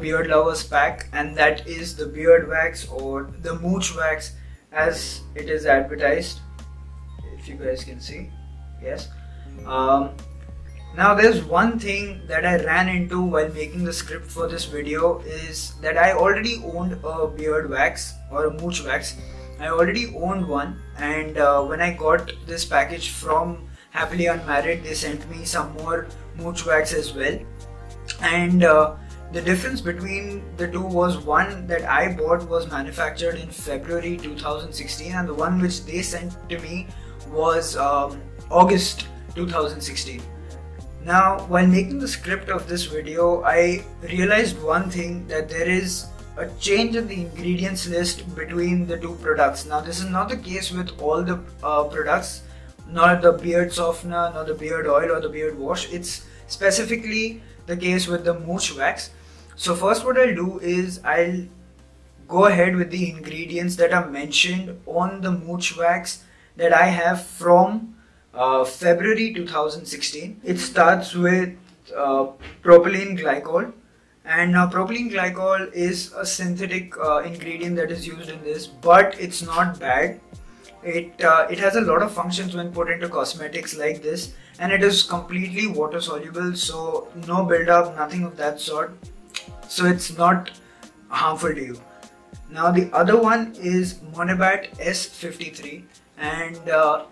beard lovers pack and that is the beard wax or the mooch wax as it is advertised if you guys can see. Yes. Um, now there's one thing that I ran into while making the script for this video is that I already owned a beard wax or a mooch wax. I already owned one and uh, when I got this package from Happily Unmarried they sent me some more mooch wax as well. And uh, the difference between the two was one that I bought was manufactured in February 2016 and the one which they sent to me was um, August 2016. Now while making the script of this video I realized one thing that there is a change in the ingredients list between the two products. Now this is not the case with all the uh, products, not the beard softener, not the beard oil or the beard wash. It's specifically the case with the mooch wax so first what I'll do is I'll go ahead with the ingredients that are mentioned on the mooch wax that I have from uh, February 2016. It starts with uh, propylene glycol and now propylene glycol is a synthetic uh, ingredient that is used in this but it's not bad. It, uh, it has a lot of functions when put into cosmetics like this and it is completely water soluble so no buildup nothing of that sort so it's not harmful to you. Now the other one is Monabat S53 and uh,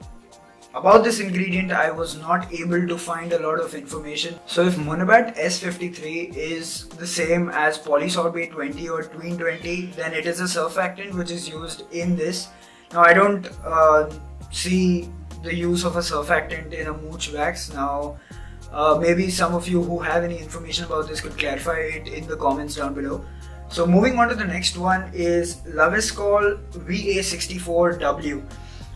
about this ingredient I was not able to find a lot of information. So if Monabat S53 is the same as polysorbate 20 or tween 20 then it is a surfactant which is used in this. Now I don't uh, see the use of a surfactant in a mooch wax. Now uh, maybe some of you who have any information about this could clarify it in the comments down below. So moving on to the next one is Luviskol VA64W.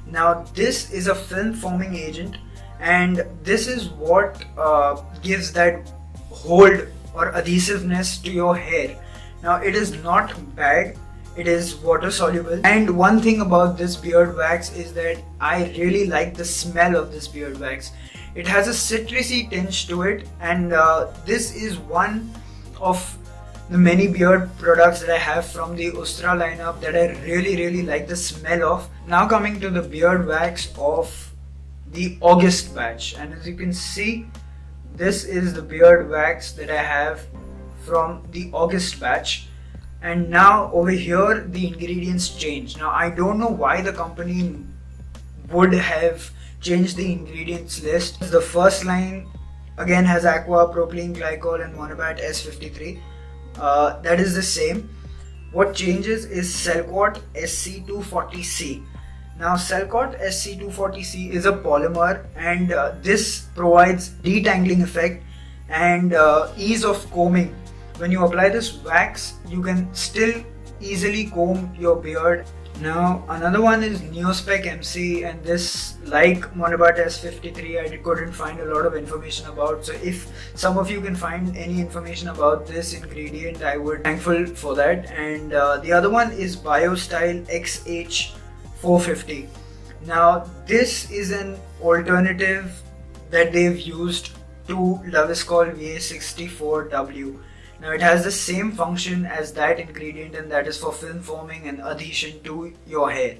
Now this is a film forming agent and this is what uh, gives that hold or adhesiveness to your hair. Now it is not bad, it is water soluble and one thing about this beard wax is that I really like the smell of this beard wax it has a citrusy tinge to it and uh, this is one of the many beard products that I have from the Ustraa lineup that I really really like the smell of. Now coming to the beard wax of the August batch and as you can see this is the beard wax that I have from the August batch and now over here the ingredients change. Now I don't know why the company would have change the ingredients list. The first line again has aqua, propylene glycol and monabat S53. Uh, that is the same. What changes is Salcare SC240C. Now Salcare SC240C is a polymer and uh, this provides detangling effect and uh, ease of combing. When you apply this wax, you can still easily comb your beard now another one is Neospec MC and this like Monabat S53 I couldn't find a lot of information about. So if some of you can find any information about this ingredient I would thankful for that. And uh, the other one is BioStyle XH450 now this is an alternative that they've used to Luviskol VA64W now it has the same function as that ingredient and that is for film forming and adhesion to your hair.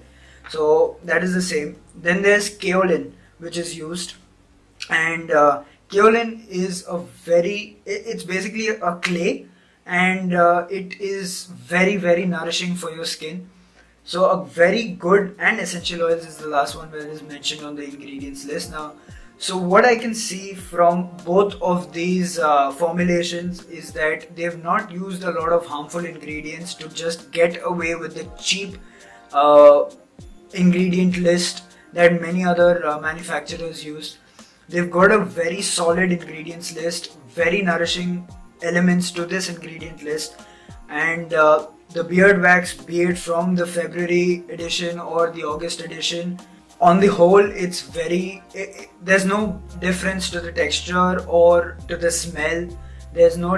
So that is the same. Then there's kaolin which is used and uh, kaolin is a very, it's basically a clay and uh, it is very very nourishing for your skin. So a very good and essential oils is the last one where it is mentioned on the ingredients list. Now so what I can see from both of these uh, formulations is that they've not used a lot of harmful ingredients to just get away with the cheap uh, ingredient list that many other uh, manufacturers use. They've got a very solid ingredients list, very nourishing elements to this ingredient list and uh, the beard wax be it from the February edition or the August edition on the whole it's very it, there's no difference to the texture or to the smell. There's no